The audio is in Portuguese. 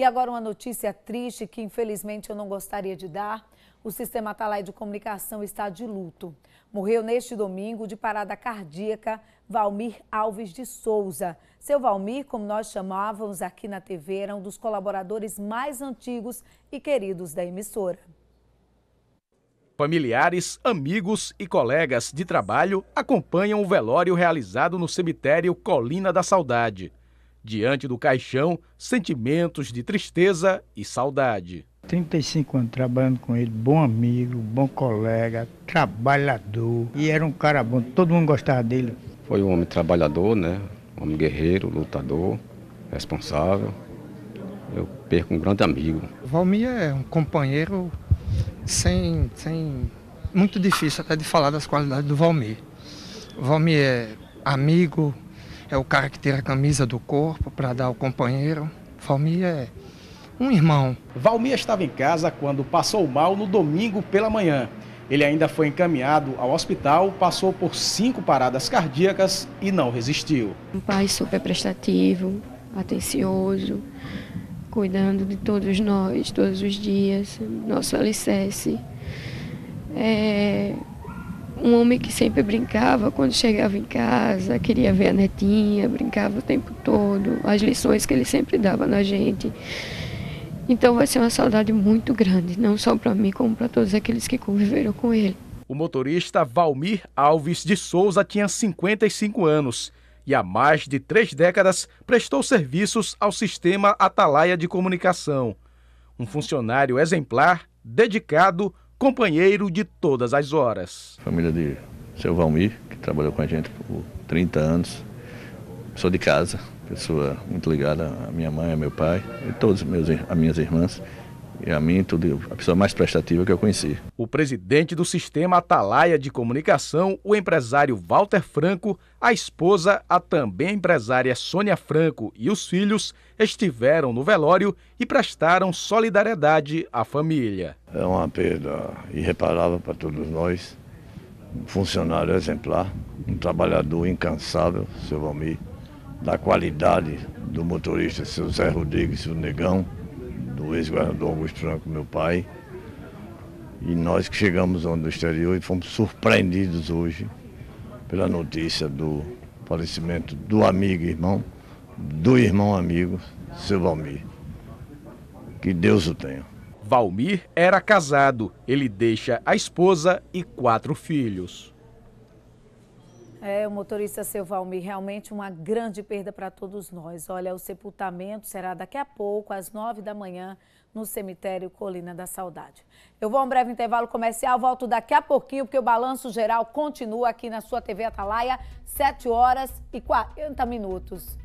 E agora uma notícia triste que infelizmente eu não gostaria de dar. O sistema Atalaia de Comunicação está de luto. Morreu neste domingo de parada cardíaca Valmir Alves de Souza. Seu Valmir, como nós chamávamos aqui na TV, era um dos colaboradores mais antigos e queridos da emissora. Familiares, amigos e colegas de trabalho acompanham o velório realizado no cemitério Colina da Saudade. Diante do caixão, sentimentos de tristeza e saudade. 35 anos trabalhando com ele, bom amigo, bom colega, trabalhador. E era um cara bom, todo mundo gostava dele. Foi um homem trabalhador, né? Um homem guerreiro, lutador, responsável. Eu perco um grande amigo. Valmir é um companheiro sem, sem. Muito difícil até de falar das qualidades do Valmir. O Valmir é amigo, é o cara que tira a camisa do corpo para dar ao companheiro. Valmir é um irmão. Valmir estava em casa quando passou mal no domingo pela manhã. Ele ainda foi encaminhado ao hospital, passou por cinco paradas cardíacas e não resistiu. Um pai super prestativo, atencioso, cuidando de todos nós, todos os dias, nosso alicerce. É, um homem que sempre brincava quando chegava em casa, queria ver a netinha, brincava o tempo todo, as lições que ele sempre dava na gente. Então vai ser uma saudade muito grande, não só para mim, como para todos aqueles que conviveram com ele. O motorista Valmir Alves de Souza tinha 55 anos e há mais de três décadas prestou serviços ao sistema Atalaia de Comunicação. Um funcionário exemplar, dedicado, companheiro de todas as horas. Família de seu Valmir, que trabalhou com a gente por 30 anos. Sou de casa, pessoa muito ligada à minha mãe, ao meu pai, e todas as minhas irmãs. E a mim, tudo, a pessoa mais prestativa que eu conheci. O presidente do sistema Atalaia de Comunicação, o empresário Walter Franco, a esposa, a também empresária Sônia Franco e os filhos estiveram no velório e prestaram solidariedade à família. É uma perda irreparável para todos nós. Um funcionário exemplar, um trabalhador incansável, seu Valmir, da qualidade do motorista, seu Zé Rodrigues, seu Negão do ex-governador Augusto Franco, meu pai. E nós que chegamos do exterior e fomos surpreendidos hoje pela notícia do falecimento do amigo e irmão, do irmão amigo, seu Valmir. Que Deus o tenha. Valmir era casado. Ele deixa a esposa e quatro filhos. É, o motorista seu Valmir, realmente uma grande perda para todos nós. Olha, o sepultamento será daqui a pouco, às nove da manhã, no cemitério Colina da Saudade. Eu vou a um breve intervalo comercial, volto daqui a pouquinho, porque o Balanço Geral continua aqui na sua TV Atalaia, sete horas e quarenta minutos.